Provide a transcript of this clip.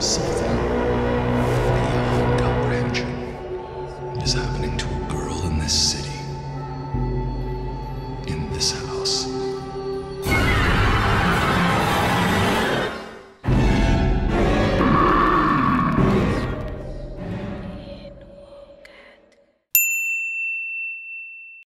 Something. Beyond comprehension is happening to a girl in this city, in this house.